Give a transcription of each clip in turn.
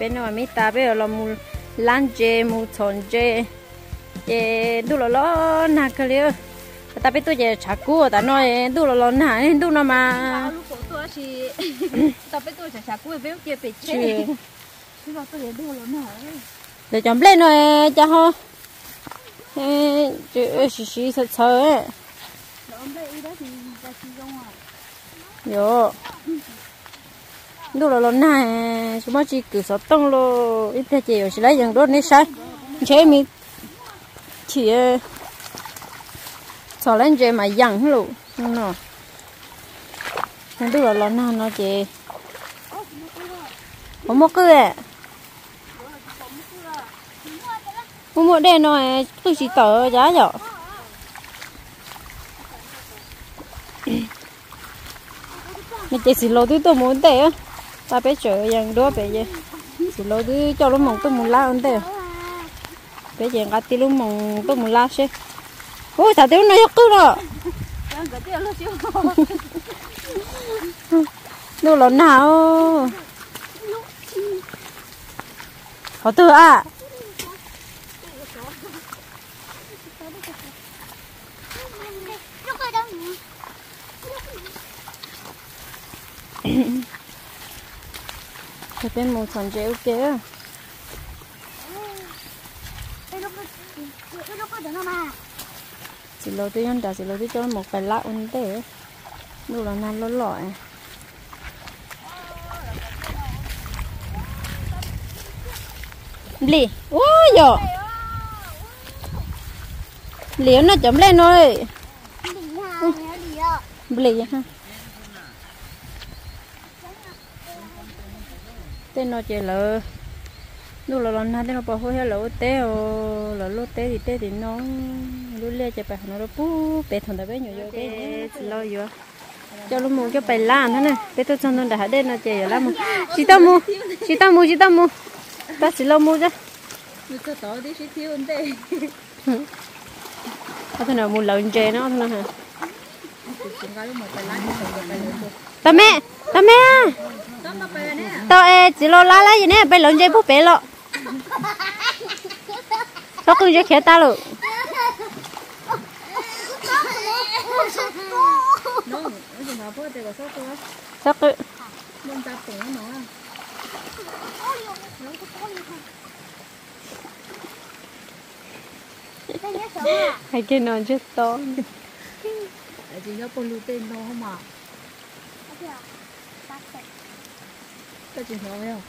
bên nó mà mi ta bây giờ là mu lan chê mu chọn chê chê đủ là lo nà cái liu ta biết tôi chê chả cua ta nói đủ là lo nà đủ nó mà ta biết tôi chả chả cua với chê bị chê để chọn lên rồi cha ho. Chứ xí xí sợ sợ ấy yo đủ là lần này chúng ta chỉ cứ sợ tông lo ít thế chỉ chỉ lấy dòng đó nên sai chế mi chỉ sợ lên chế mà dặn luôn nó đủ là lần nào nó chỉ không mua cơ ạ không mua đèn nó tôi chỉ tờ giá rồi mình chỉ xin lỗi tôi tôi muốn tệ á ta bé chờ yang đó bé gì xin lỗi tôi cho lúc mong tôi muốn la hơn thế bé gì ngắt tí lúc mong tôi muốn la xe ôi thằng tiêu nó nhắc cứ rồi đâu lần nào? Có từ à Cái bên một thằng chéo kia chỉ lôi tôi ăn đã chỉ lôi tôi cho một cái lạ ổn tệ đủ là năm lót lỏi lì. Ô giờ liếm nó chấm lên rồi lì ha tên nó chỉ là lúc là lần hai tên nó bảo hơi lỗ té ô là lỗ té thì té thì nó lúc lê chỉ phải nó nó pu bé thằng đó bé nhỏ nhỏ cái. Lo vô. Cho lúc mua cho phải làm thế này bé tôi cho nó đã đây nó chỉ là mua chỉ tao mua chỉ tao mua chỉ tao mua ta chỉ lo mua chứ tôi tỏ đi sẽ thiếu anh đây có thể nào mua lợn chè nó hả? Ta thì phải phải ta mẹ ta mẹ tao ê chỉ lo lá lá gì nè bây lợn dây bút bể lo sao cứ cho khẽ ta luôn sao cứ hay cái non chết to chỉ có pollution đâu không mà cái gì nói không?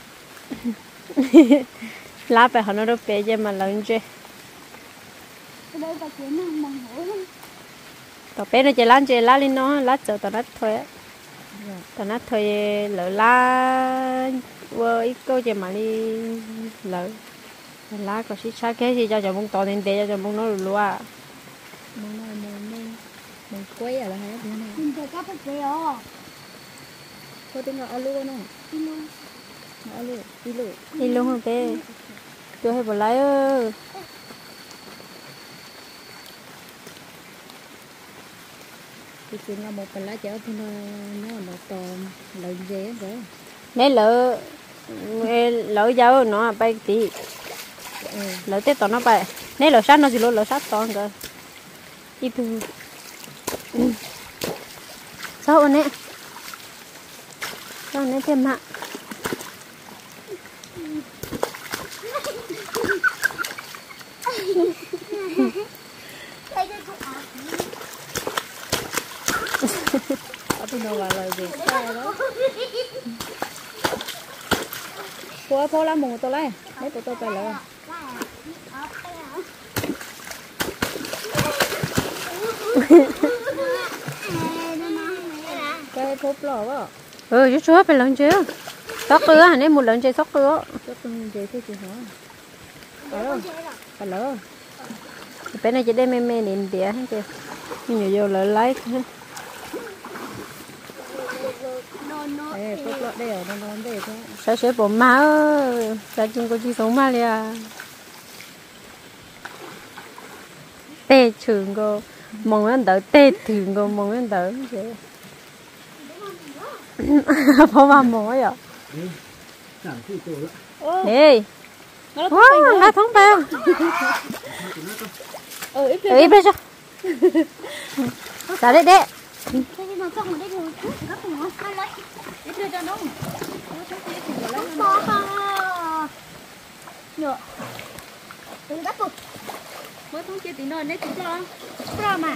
Lá phải họ nó đâu bé chứ mà lớn chứ. Tao bé nó chỉ lá chỉ lá lên nó lá chờ tao nát thôi á. Tao nát thôi lỡ lá vừa ít câu chỉ mà đi lỡ. Lá có xí xa cái gì cho chồng bông to nên để cho chồng bông nó lúa à mong quay à là hết thế này Có tiếng là alo nó alo alo luôn không bé tôi hay bỏ lái ơ. Thì chuyện là một phần lá chở thì nó nó nó to lợn dễ rồi nếu lỡ lỡ dâu nó bay tí. Lỡ tết tao nó bay. Nếu lỡ sát nó chỉ lỡ lỡ sát to cơ. Đi thu sao nè sao nè thêm là lời gì đó phố phố lá mù tôi lấy lấy tụi tôi phải lỡ. Cái phốp lò quá ừ chú chú phải lần chứ. Sóc cửa hả? Nên một lần chơi sóc chắc con vậy thôi chị hả? Đâu phải lỡ bên này chỉ đem mê mê nền tía hết kìa nhiều vô lỡ lấy. Sao sẽ bỏ má sao chung có chi sống mà liền tê trường cô mong anh đỡ tê thường cô mong anh đỡ chứ bỏ vào mỏ vậy Ê, nó wow, lá thông bao. ừ ít Ừ, bây giờ. Sao đấy đấy. mới không chia tí nữa nên chúng cho. Là thông mà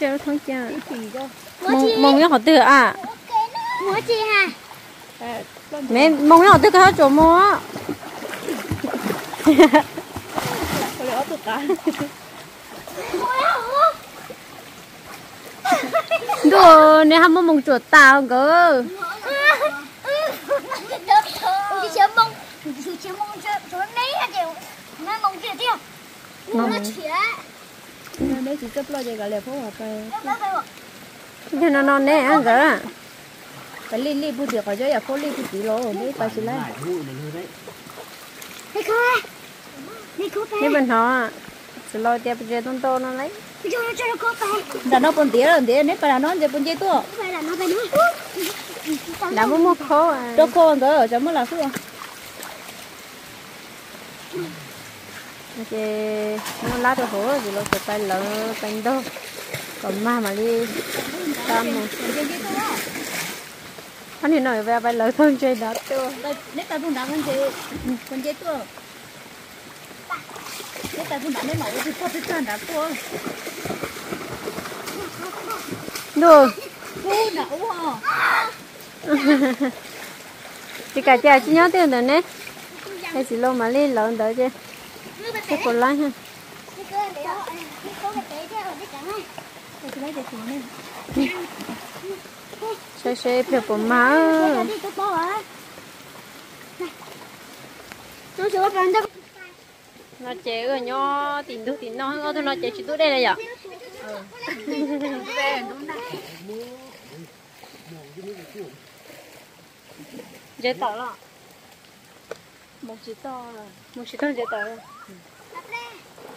chưa thông chưa. chỉ cho Mong mong nó họ tự à. Mua chi ha? Mẹ mong nó họ tự cái chỗ cả Đồ này ham mong chuột tao cơ. Mong, nếu chỉ chấp lo gì cả lẹ phố hoặc cái cho nó non nè ăn cả phải li li bút được rồi chứ giờ phố li bút chỉ lỗ đấy tao chỉ lấy nếu mình họ chỉ lo tiếp chơi tôn tôn nó lấy đã nó còn tía rồi tía nếp phải là nó giờ còn chơi tua đã mua mua khó à đâu khó rồi giờ mới là khó Chị nó lá đồ hổ nó sẽ tay lỡ tay đô. Còn mà mà đi tam mà. Anh thì nói về bài lỡ thương chơi đó chưa. nếu ta cũng đã con dây con dây tua nếu ta cũng đã nên nổi thì có cái chân đã tua Đồ. Ô nấu hả Chị cả chị nhớ tiền rồi nè. Cái gì lâu mà đi lợn đỡ chứ. Cái cổ lái ha. Đi cô để họ. Để xuống Xe xe phía má. Nó chưa có đâu. Nó chế rồi nho tìm thuốc tìm nó, thôi nó chế chỉ tôi đây là gì? dễ tỏ lọ. một chỉ to rồi Một chỉ to dễ tỏ.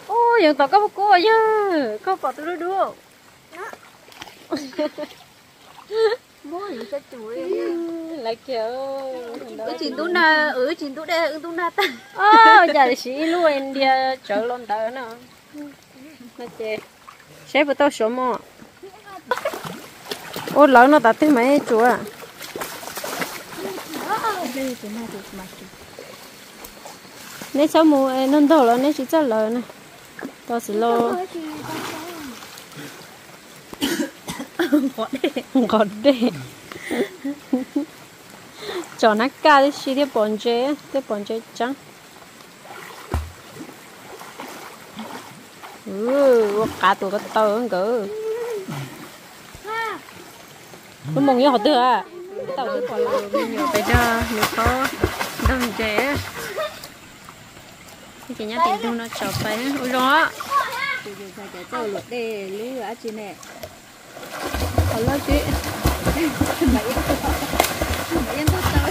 Ôi, giờ tỏ có một cô chứ. Có bỏ tôi đưa. mua gì cho chuối Lại kiểu. ở trên tú na ở trên tú đây ở tú na ta Ờ, giờ sĩ luôn đi chợ lon đỡ nữa. Nó chế. Sẽ phải tao số mò. Ô, lỡ nó đặt thêm mấy chúa à. này mà nếu sao mua nó đâu là nếu chỉ cho lời nè lo khó đấy. Còn đi cho nó cá đi xí đi bón chế đi bón chế trắng. Ừ cá tụi cái tơ hơn cỡ nó mong nhớ họ đưa à. Tao cứ còn là mình nhiều phải cho mình có đâm chế chị nhá tiền thu nó chọc phải ôi đó thì giờ phải cái để lý ở trên này Còn lo chị mà em mà em tốt tao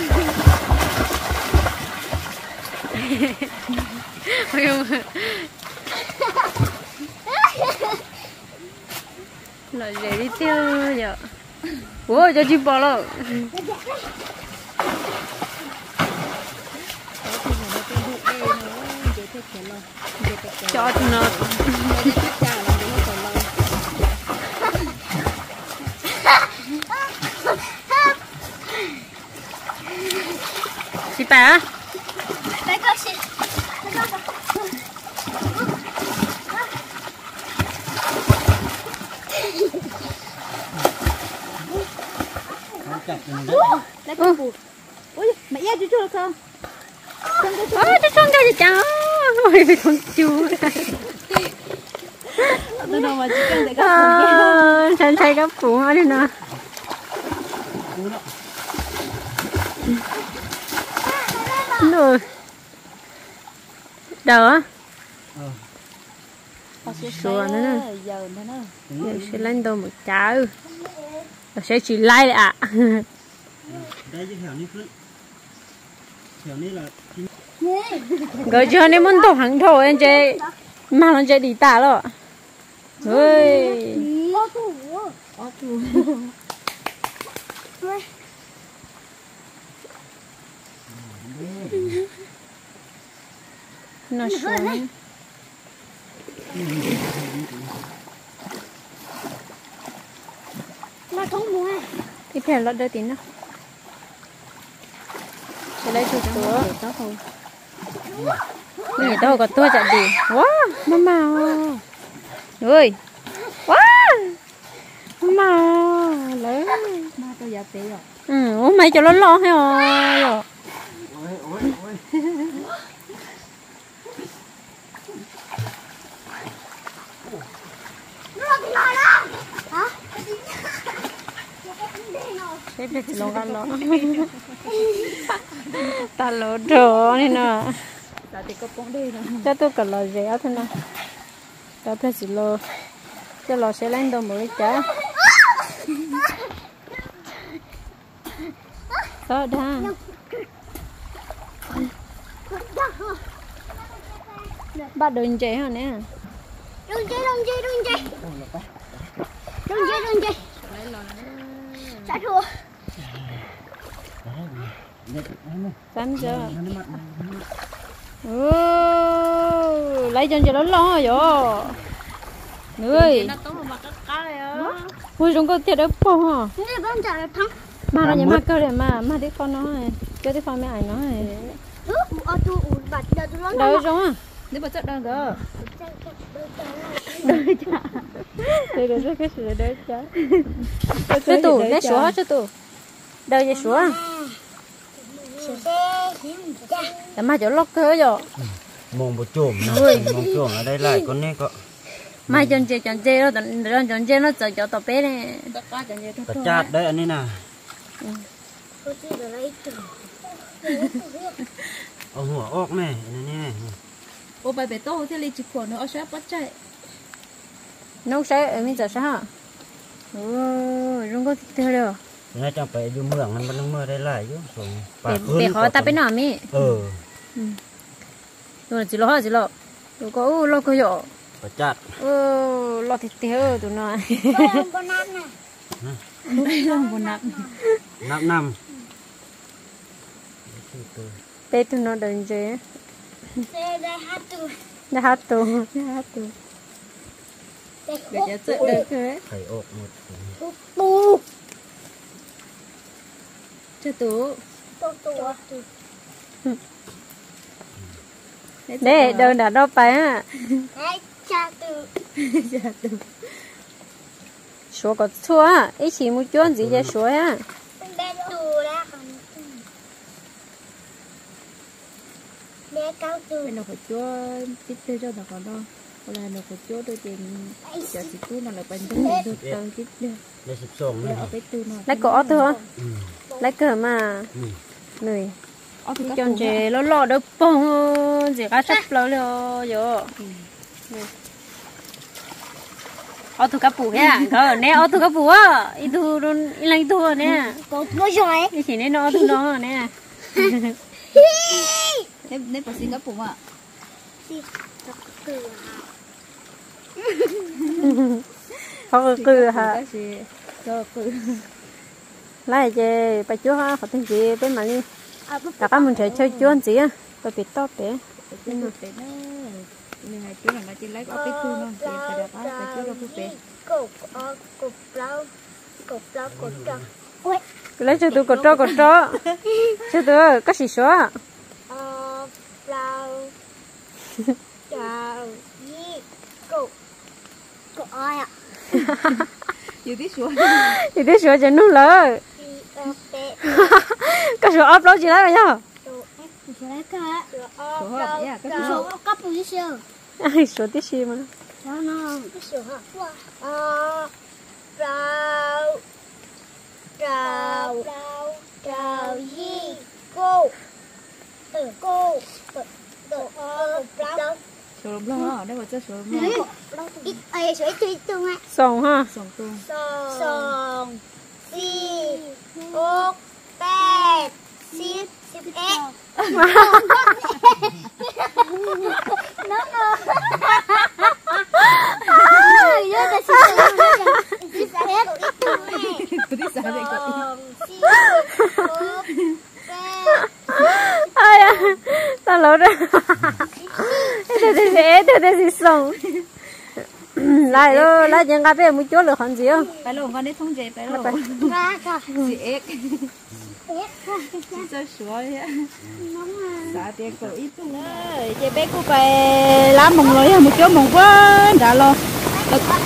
Là để đi tiêu giờ Ủa cho chim bò rồi Cho nó Chị bà ui mẹ em chú chú được không Ơ cho con cái gì cháu ôi con chua tôi đâu mà chỉ cần để các phụ sen các phụ mà đi nào. Rồi. Đâu á? Sùa ờ, nữa nè. giờ sẽ lên đâu một cháu rồi sẽ chỉ lai ạ. Đây chứ hẻo như cứ hẻo như là gọi cho nên muốn đổ hàng thổ anh chị, mà nó chơi đi tả rồi ơi nó xuống. Mà không mua cái thẻ lọt đôi tí nữa. Cái lấy chụp tớ tớ không người tao có tôi chạy đi wow mama ơi wow. Mama lấy. Mà tôi giả tế rồi. Ừ ủa mày cho nó lo hay rồi ôi ôi ôi nó bị nói đó hả cái việc lo gan lo. Ta lo đồ này nè có bóng rồi cho tôi cần lo rẻ thôi nè. Tao thấy chỉ lo. Cho lo sẽ lên đâu mới chả sao đã bắt đầu chế hả nè? Đừng chơi đừng chơi đừng chơi đừng chơi đừng chơi trả thua nó mặt ừ lấy chân cho nó lo rồi người ui chúng có thiệt đấy po hả? Mà nó nhà mà cơ để mà mà đi con nó này cho đi con mẹ ảnh nó này. Đâu giống à nếu mà chắc đang gỡ đây là cái sự đấy chứ cho tủ lấy số cho tủ đâu vậy số xe hiếm cha để mà chỗ lóc cơ rồi mong một chùm mong chùm ở đây lại con này có mai chân chơi chân chơi đó chân chân chơi nó chờ cho tao bé này các cá chẳng như tạt chát đấy anh ấy nè tôi chỉ được lấy từ ôngหัวออกแม่นี่นี่ ô bài bé tô thế lấy chụp phổi nó ở sát bắt chạy nấu sẽ ở bên giờ sao ôi rung có theo được น่าจะ นี่จังไปอยู่เมืองมันมันเมื่อได้หลายอยู่ส่งปากเดี๋ขาตาไปหน่อมี่เออดูจิโร่จิโร่ดูก็อู้โลก็โย่ประจัดเออรอติดเตี้อตัวน้อยบนน้ำนะงบนน้ำน้ำน้ำเตะตัวน้อยเดินเจเตะได้ฮัตตูได้ฮัตตูเด้ฮัตตูเดี๋ยวจะเจอเด็กเลไข่ออกหมดปู cho tú. Ừ. Để đâu đã đâu phải á. Cha tú. Cha tú. Số có số á. Ít chỉ một chuyện gì vậy số á. Bé tú là bé cao tú. Nó phải chuyện tiếp theo cho nó còn đâu là nó phải chỗ đôi tiền giờ chị tú nó là bánh trưng đôi tờ tiếp theo nó có ở thôi lấy cờ mà. อืม người ở cái chọn chế lo lo được bông chỉ cá sắp lo lo rồi ở thu cá bù nha có nè ở thu cá bù á. Ít thu luôn ít lấy thu nè. Có nó giỏi. Ít chỉ nên nó thu nó nè. Nếu nếu có xin cái bụng ạ. Từ họ cứ hả? Cái gì cho cứ lại chế bà chúa ha tên gì bên mà đi à cả các mình chơi chơi chuan gì á tôi bị to bé nên là chú là nó chỉ lấy ở cái tư nó thì phải được cái chú là cái bé cục ờ cục lâu cục lâu cục tròn ui lấy cho tôi cột trò cột trò cho tôi có gì số ờ lâu trào yi cục cục oi ạ thì cái số cho nó lỡ đi ơ tệ cái số ốp đó chị lấy rồi nhá ai số tí xí mà chào chào chào gì cô tử cô tử tử sớm lắm hả đây là chơi sớm lắm ít ai chơi chơi tương ạ sòng ha sòng tương sòng sòng si ốc 8 10 11 No no Yo te siento This is a little This is a little Ai à, ta lỗ ra. Thế thì thế, thế thì sống lại lo lại những cái bé mới chốt được hàng gì không? Phải lo con đi thông chế phải lo. Ba cả. Chị cho sủa vậy tiền cổ ít chị bé cô về lá mồng rồi một chỗ mồng quá, đã lo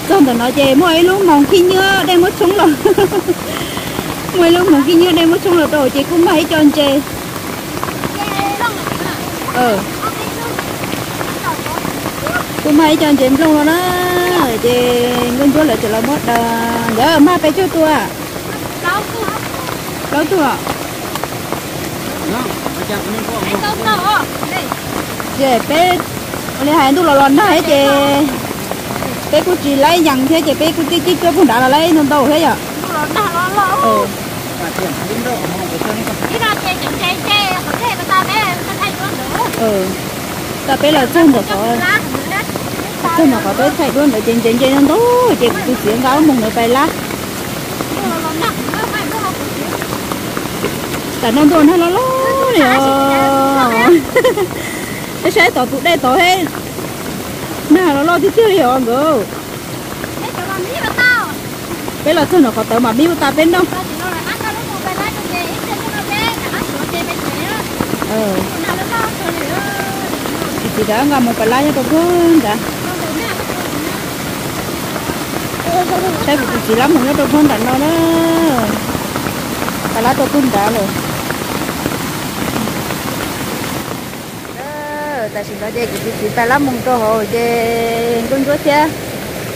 trong đó nói chị mỗi lúc mồng khi nhớ đem mất xuống rồi mỗi lúc mồng khi nhớ đem mất xuống rồi rồi chị cũng mấy cho anh chị ờ cũng mấy cho anh chị luôn rồi đó chị ngân chúa lại chị là mất đỡ mà phải cho tôi à. Lâu cũng lâu tôi à Nó, ở chặt nên có một không đâu. Đây chị bé lấy hai đứa lò lòn hết chị? Bé cô chỉ lấy dần thế chị, bé cô chỉ chỉ cho cũng đã là lấy non tàu hết à Nó ừ. Không ta bé ta thay nữa. ừ. Ta bé là chân được có chân mà có bé chạy luôn để trên trên trên non đâu chị cứ chuyển gáo một người bay lá ta non đâu nó lo lo nè cái xe tổ tụ đây tổ hết. Nè nó lo thì chưa hiểu ngờ bé là chân nó có tớ mà biết ta bên đâu. Ừ thì đã ngầm một cái lá cho tôi cũng đã sai bị chỉ lắm mà nó tôi không đánh nó đó. Cái lá tôi cũng đã rồi ta chỉ nói đây chỉ chỉ ta lắm mong cho hồ chứ con chúa chứ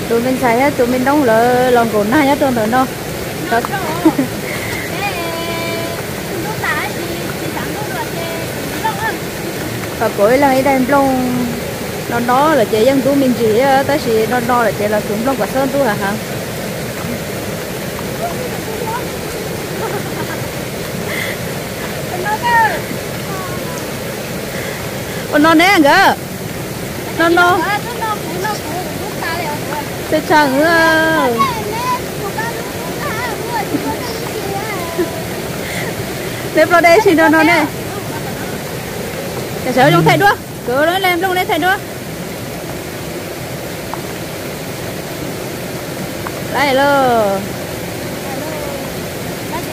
tụi mình xài hết tụi mình đóng lỡ lòng cổ na hết rồi nó đó và cuối là đây lông nó đó là chị dân tụi mình chỉ ta chỉ nó đó là chị là chúng lông quả sơn tu hả hả Ồ, nó nè kìa nó nó sẽ chẳng à. Nếp vào đây xin nó nó nè Cái sợ trong thầy đua. Cứ nó lên trong đây thầy đua. Đây lơ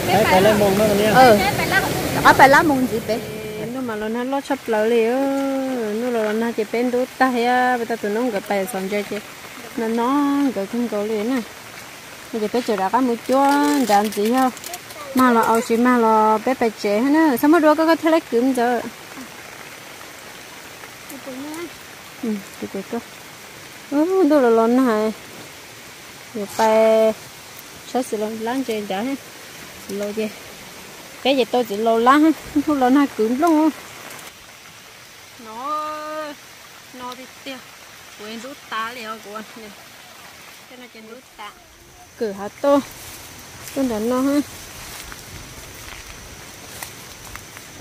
Đấy, cái lên mông nó còn nha Ừ. Có phải lá mông gì bé nó mà nó nó sắp lỡ liền nó là nó chỉ bên đốt ta hay bây giờ tụi nó gặp bài xong chơi chơi nó nó gặp không có liền nè bây giờ bé ra đã có một chỗ đàn gì không mà là ao chỉ mà là bé bé trẻ nữa sao mà đua có cái thế lấy cứng giờ ừ thì cái cơ ừ đồ là lớn này rồi bài, sao sự lớn lớn chơi đã hết lâu chưa cái gì tôi chỉ lâu lắm không lâu nay cứng luôn nó nó đi tiêu quên cửa tá liền của anh này cái này hạt tôi nó.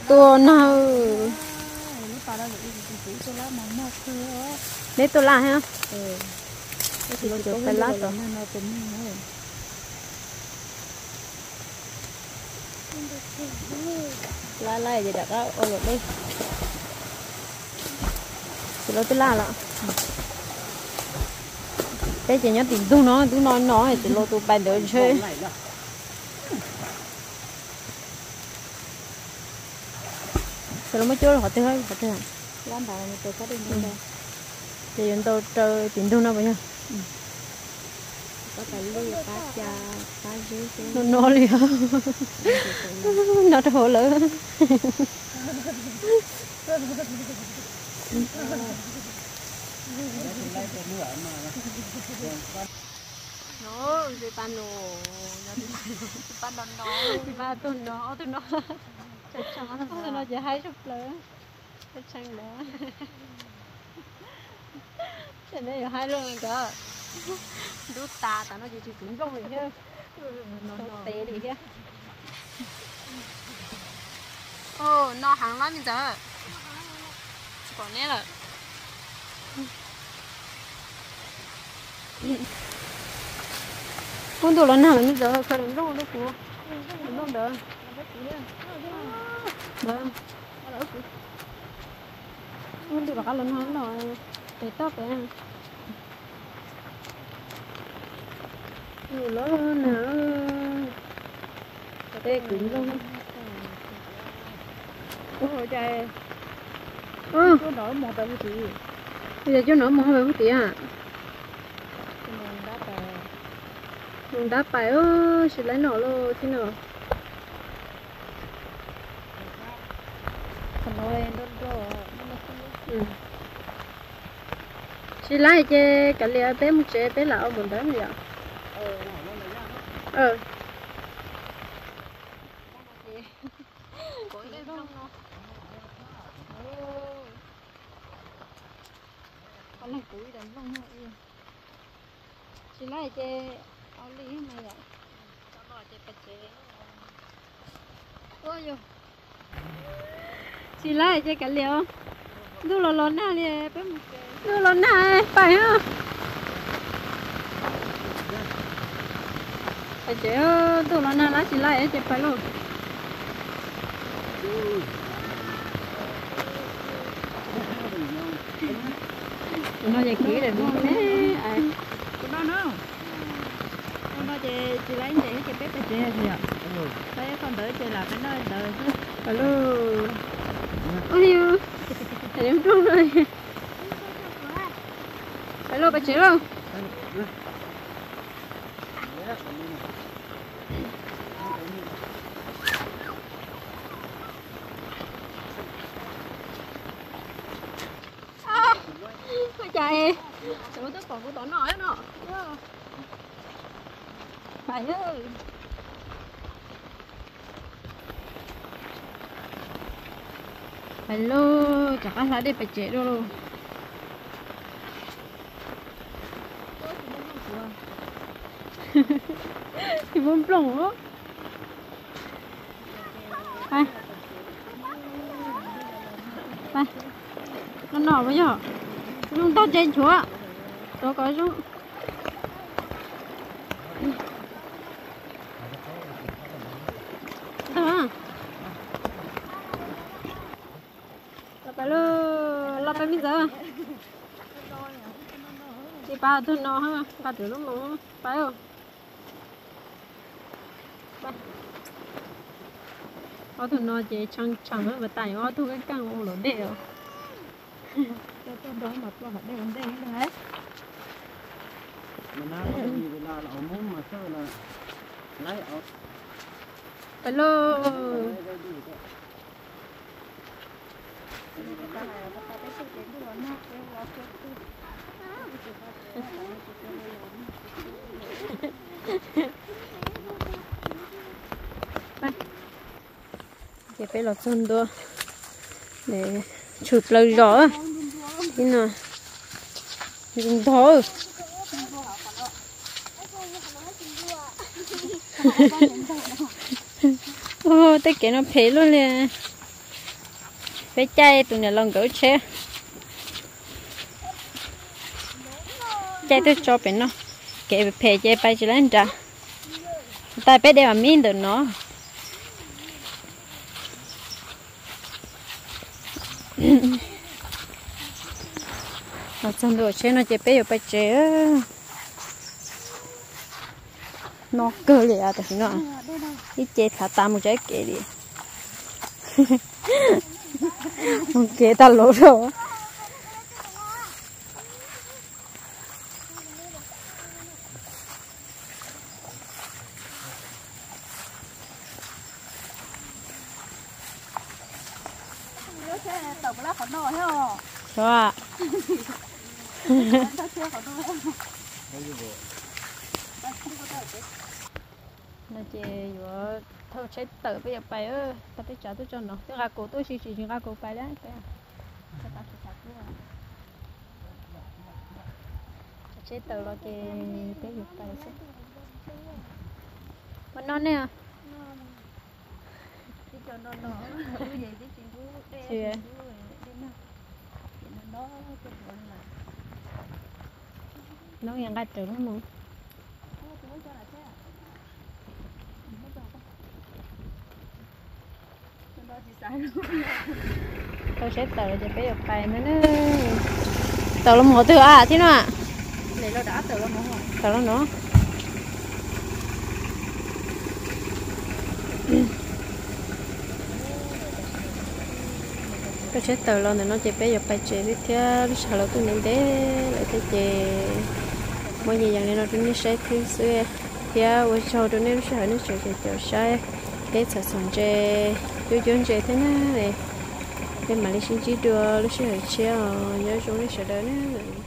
Ha nào lấy tô la ha. Ừ cái gì phải lá rồi. Lá lá gì đã có ô lột đi. Chỉ nó tới la lọ cái chị nhớ tìm tu nó tu nó nó thì lô tu bay được chơi thì nó mới chơi họ hết họ tới làm bài một tôi có đi đâu thì chúng tôi chơi tìm tu nó bao nhiêu có phải lưu cá cha cá dưới cái nó nó liền. Nó thổ lỡ nó thì ban nó nó thì ban nó nó thì ban tôi nó tôi nó chắc chắn tu nó chỉ hai chục lớn, chắc chắn đó cho nên là hai luôn cơ đút ta ta nó chỉ chỉ cứng trong này chứ nó nó té đi chứ ô nó hàng lắm bây giờ. Còn nè là con đồ lần nào giờ? Không làm đâu? Đâu của đâu đỡ vâng. Con đồ nào rồi. Để tóc đấy nhiều lắm nữa đây cứng luôn. Ôi trời. Ừ. nổi một tờ gì bây giờ cho nó một hơi một tí à? Mình đã mình đã phải ơ chỉ lấy nó luôn thế nào chỉ lấy cái cái lìa bé một chế bé là ông muốn đấy nhỉ ờ con này cúi đến vòng hội lấy cái áo lý này vậy cho nó cái bạch chế ôi yo chỉ lấy cái cái lìa lúc lo lo na này phải ha phải ơ đưa lên này lá chỉ lấy chế phải luôn. Nó giờ kỹ rồi đúng không? đấy ai? Cái con đó chị chị lấy chị cái bếp chế gì ạ? Đấy con đợi chị là cái nơi đợi chứ. Phải luôn ôi yêu thầy em trung rồi phải luôn phải chế luôn Ôi trời. Trời ơi, tôi còn của tỏ nổi nó phải ơi. Hello, chắc là đi phải chế đâu. Luôn thì muốn plong đó Đây Đây Nó nọ bây giờ Chúng ta trên chúa Tôi có chúng Đó Là phải lơ Là phải bây giờ? Chị ba thôi nó ha Ba tuổi lúc nó Phải không? Ở tụi nó chỉ chẳng chẳng và tại ở tụi cái càng ông lỗ đều cho tôi đó mà tôi phải đây vấn đề đấy. Mà nó có gì là ở muốn mà sao là lấy ở hello để phải lọt chân đua. Để chụp lâu gió. Thế nào? Dùng thôi ô tất cả nó phê luôn nè bé chay tụi này lòng gỡ che. Chay tôi cho bên nó. Kệ phê chay bay chỉ lên ra tại bé đây mà min được nó. Nó chân đồ chế nó chế bé ở bay chế nó cơ lẹ à nó. Ít chế thả ta một trái kệ đi. ok ta lỗ rồi tàu lá còn nổi hả Đúng ạ. nó chỉ vừa thâu chết tử bây giờ bay ơi ta phải trả tôi cho nó. Tôi gà cổ tôi chỉ chỉ gà cổ bay đấy. Phải chết tự lo cái cái dục bay sẽ mà nó nè đi cho nó nó cái chuyện của à? nó cái gọi là nó yang gà trứng mà tôi sẽ tờ cho bé được bài nữa nè. Tờ là một từ à thế nào để nó đã tờ là một tờ là nó tôi sẽ tờ là nó chỉ bé được bài chỉ đi thế lúc sau là tôi nên thế lại thế chỉ mỗi ngày dạng này nó cũng như sẽ thứ xưa thì à, sau tôi nên lúc sau nó sẽ chơi chơi sai để sản xuất chơi chú chú chế thế nè để để mà lấy chỉ đưa lấy xin chơi nhớ chúng lấy sợ đó nè